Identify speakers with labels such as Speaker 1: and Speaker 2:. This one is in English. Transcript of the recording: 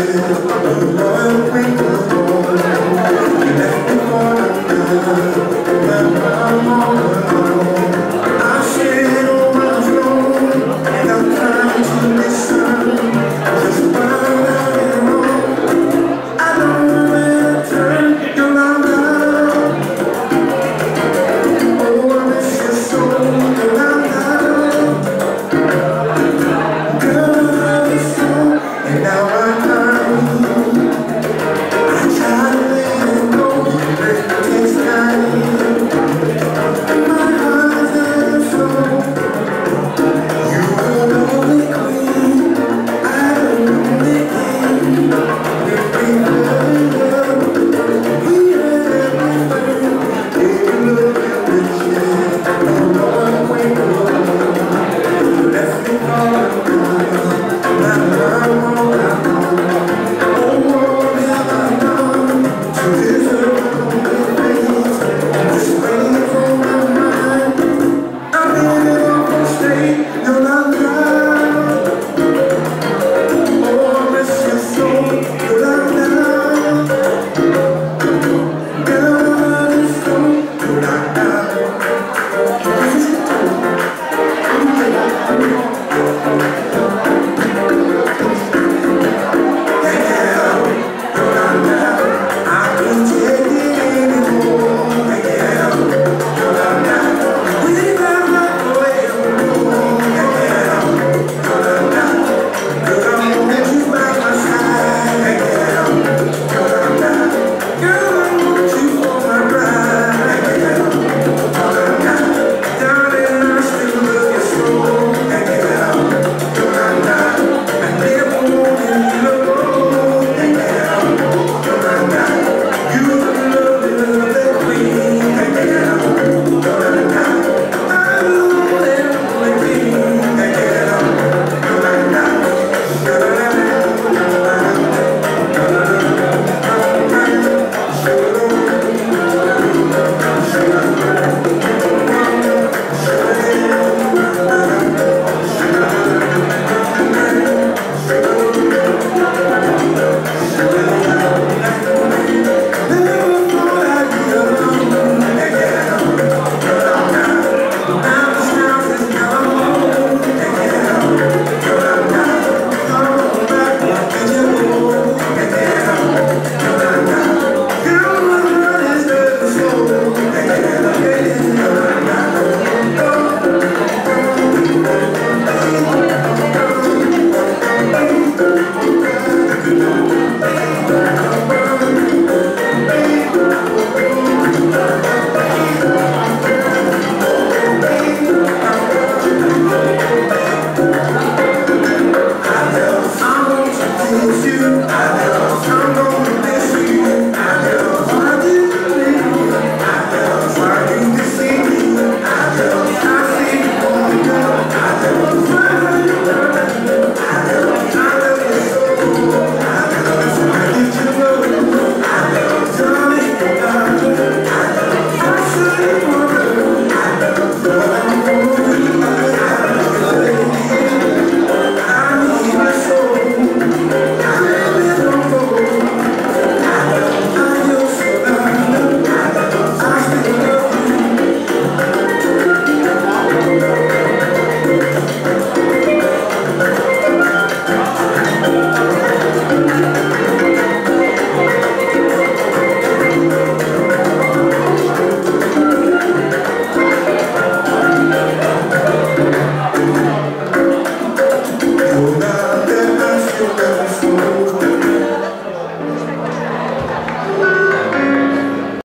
Speaker 1: You. left me for another